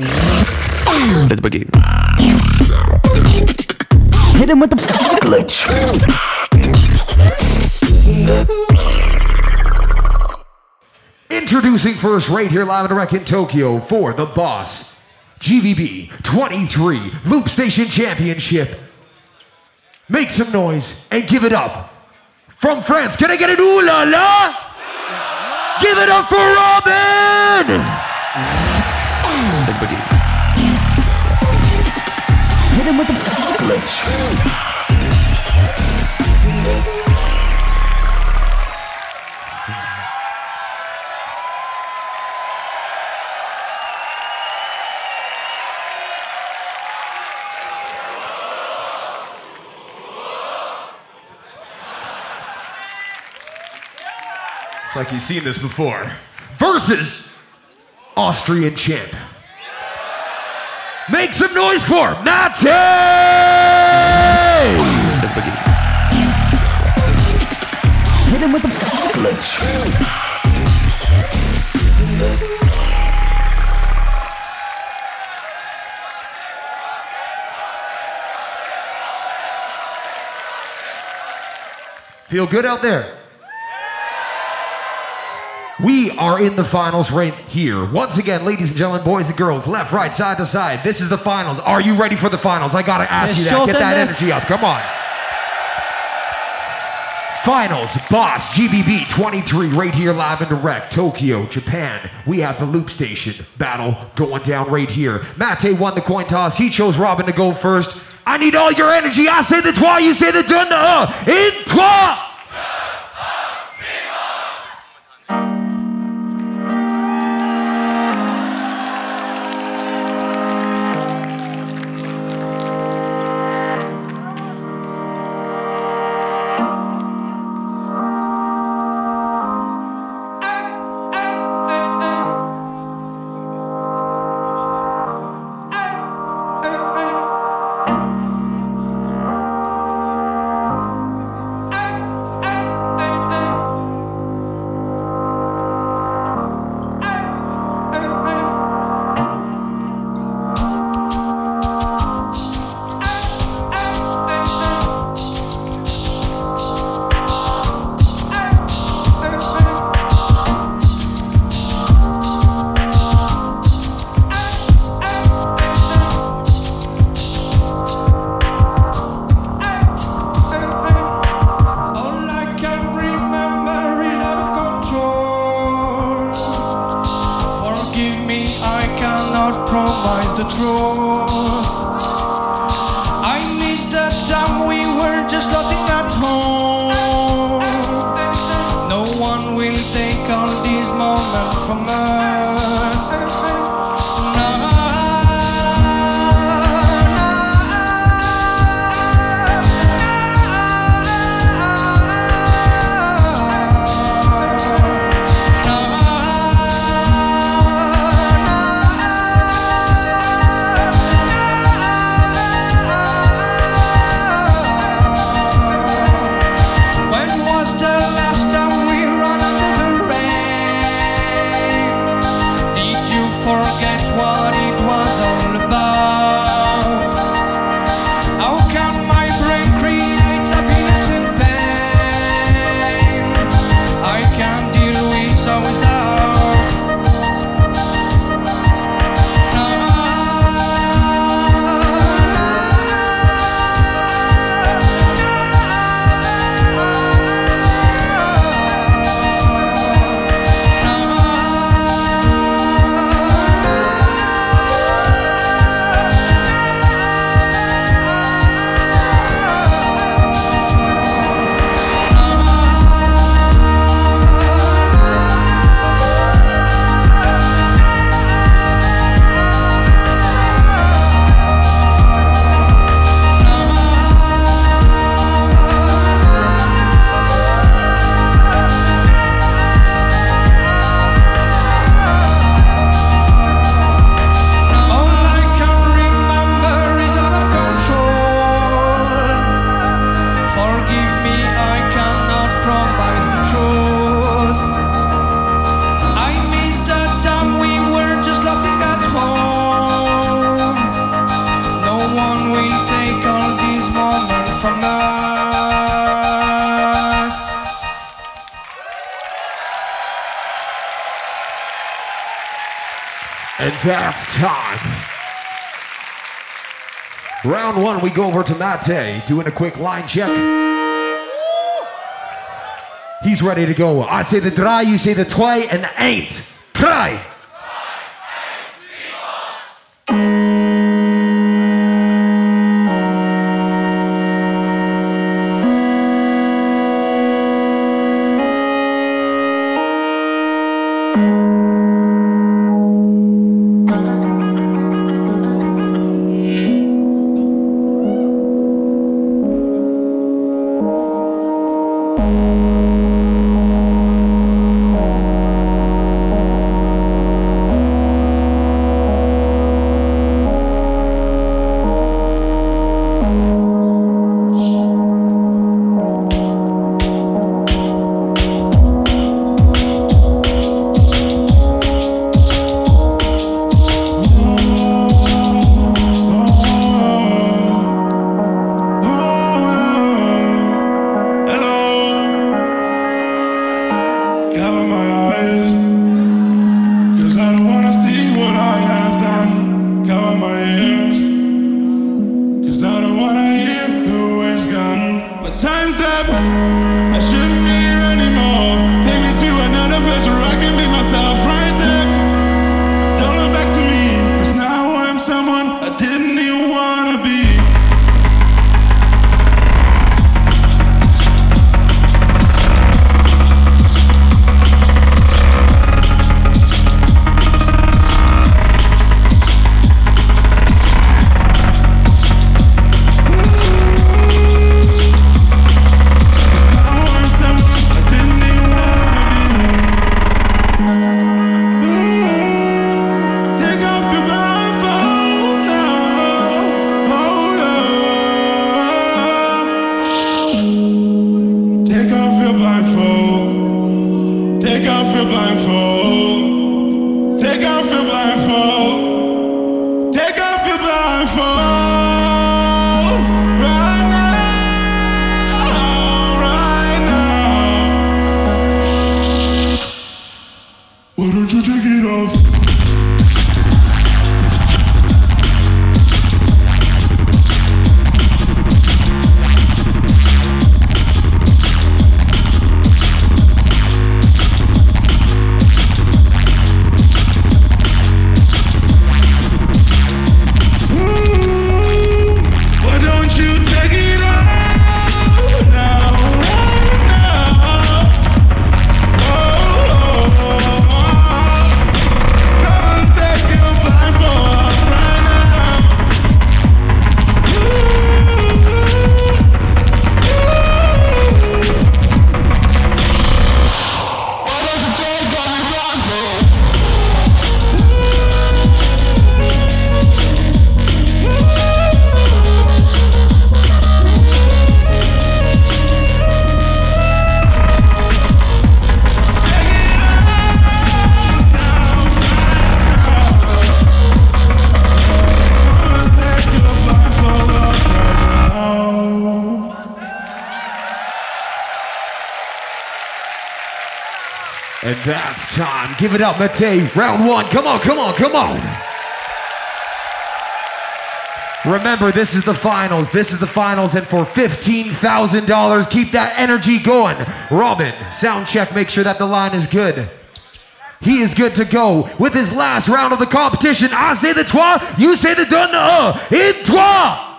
Let's begin. Hit him with the glitch. Introducing first right here live and direct in Tokyo for the boss. GBB 23 Loop Station Championship. Make some noise and give it up. From France, can I get an ooh la la? Give it up for Robin! Let's. Hit him with the glitch. It's like you've seen this before. Versus Austrian champ. Make some noise for begin. Hit him with the glitch. Feel good out there? We are in the finals right here. Once again, ladies and gentlemen, boys and girls, left, right, side to side. This is the finals. Are you ready for the finals? I gotta ask you that. Get that energy up. Come on. Finals, Boss GBB 23, right here live and direct, Tokyo, Japan. We have the loop station battle going down right here. Matej won the coin toss. He chose Robin to go first. I need all your energy. I say the trois, you say the deux, the un. In trois! That's time. Round one, we go over to Matej, doing a quick line check. He's ready to go. I say the dry, you say the twy, and ain't. Try. Time. Give it up, Matej. Round one. Come on, come on, come on. Remember, this is the finals. This is the finals, and for $15,000, keep that energy going. Robin, sound check, make sure that the line is good. He is good to go with his last round of the competition. I say the trois, you say the donne. Uh, in trois.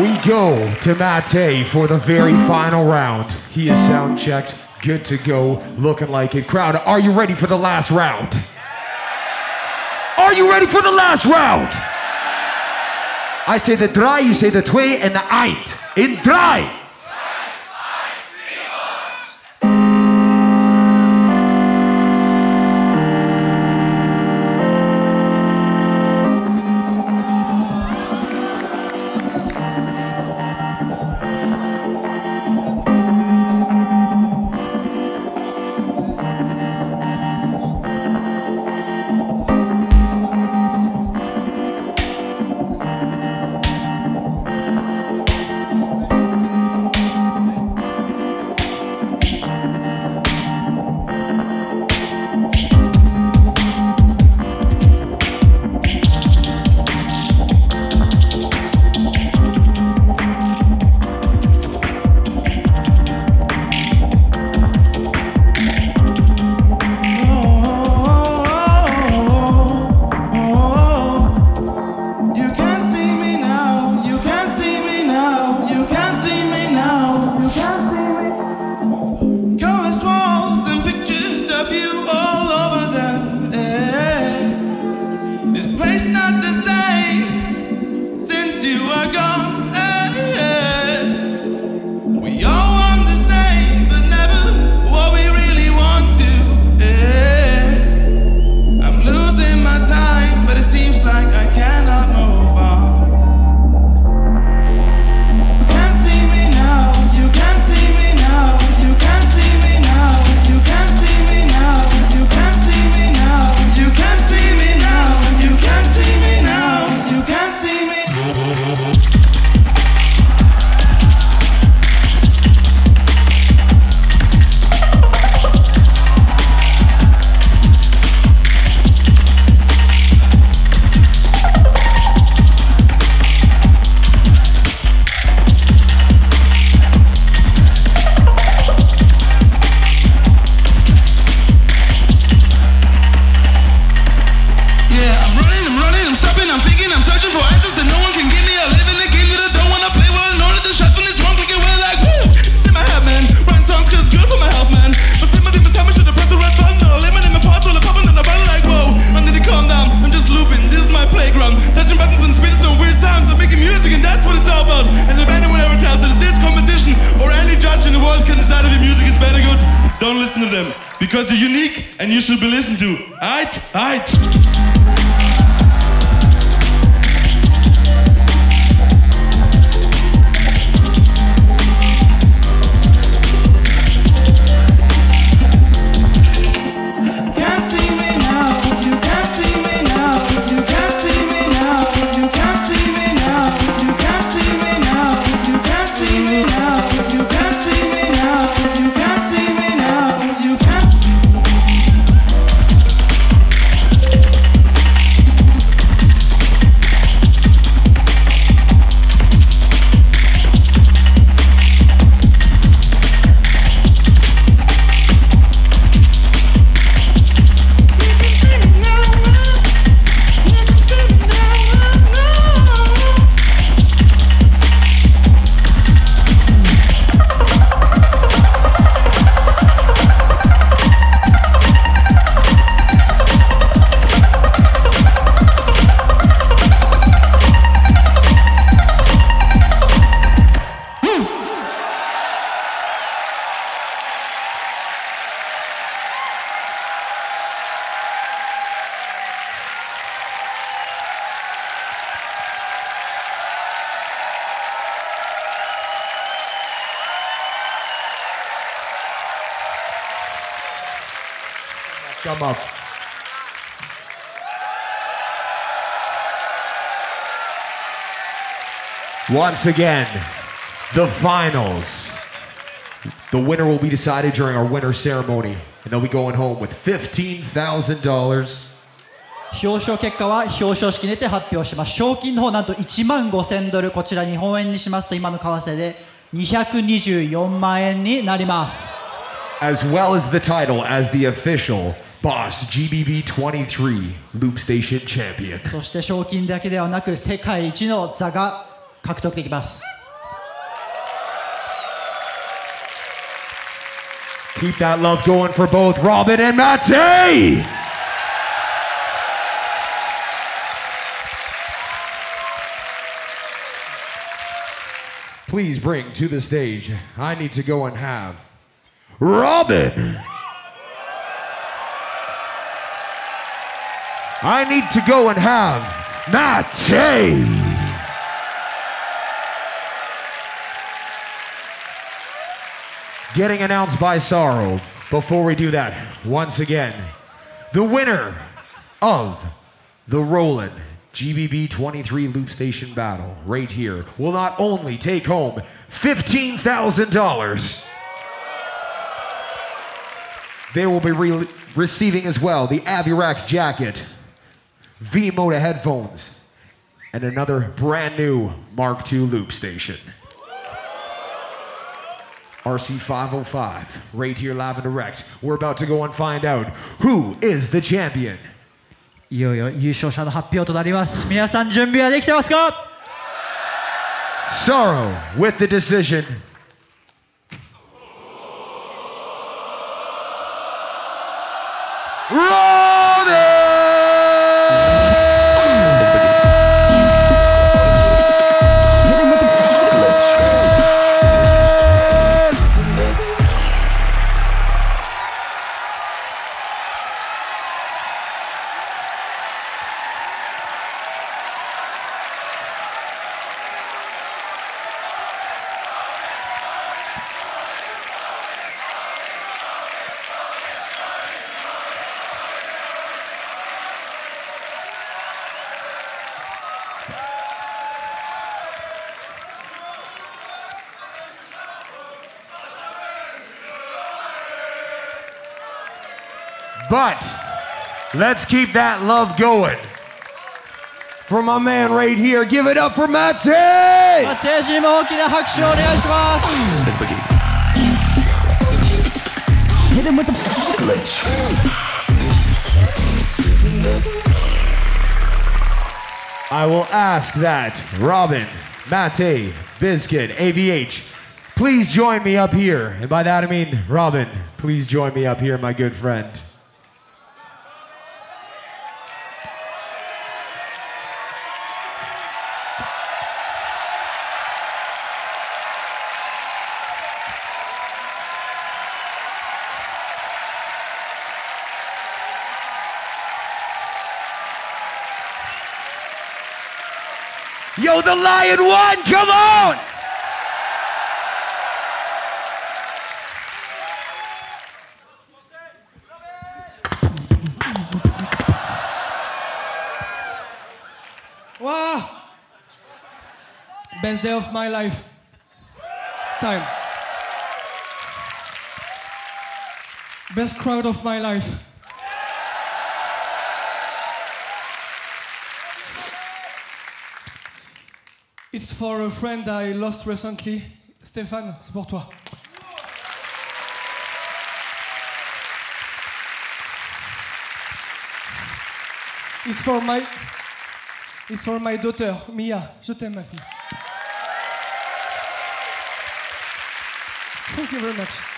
We go to Matej for the very final round. He is sound checked, good to go, looking like it. Crowd, are you ready for the last round? Are you ready for the last round? I say the dry, you say the twee, and the eint. In drei. up. Once again, the finals. The winner will be decided during our winner ceremony, and they'll be going home with $15,000. 表彰結果は表彰式にて発表します賞金の方なんと1万5000ドルこちら日本円にしますと今の為替で224万円になります as well as the title as the official Boss GBB23 Loop Station Champion. そして賞金だけではなく世界一の座が獲得できます Keep that love going for both Robin and Mate! Please bring to the stage. I need to go and have Robin. I need to go and have Matej. Getting announced by Sorrow. Before we do that, once again, the winner of the Roland GBB 23 Loop Station Battle right here will not only take home $15,000, they will be re- receiving as well the Avirex jacket, V Moda headphones, and another brand new Mark II loop station. RC505, right here live and direct. We're about to go and find out who is the champion. いよいよ優勝者の発表となります皆さん準備はできてますか Sorrow with the decision. But let's keep that love going. For my man right here, give it up for Matej! Mate him with the glitch. I will ask that Robin, Matej, Biscuit, AVH, please join me up here. And by that I mean, Robin, please join me up here, my good friend. Lion won! Come on! Wow! Best day of my life. Time. Best crowd of my life. For a friend I lost recently. Stéphane, c'est pour toi. It's for my It's for my daughter, Mia. Je t'aime, ma fille. Thank you very much.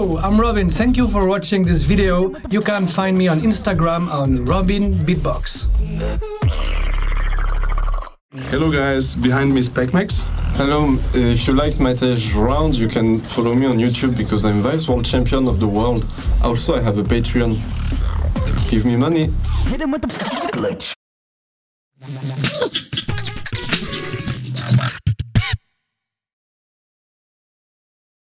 Yo, I'm Robin. Thank you for watching this video. You can find me on Instagram on Robin Beatbox. Hello guys, behind me is PacMax. Hello, uh, if you liked my stage round, you can follow me on YouTube because I'm Vice World Champion of the World. Also, I have a Patreon. Give me money. Hit him with the glitch.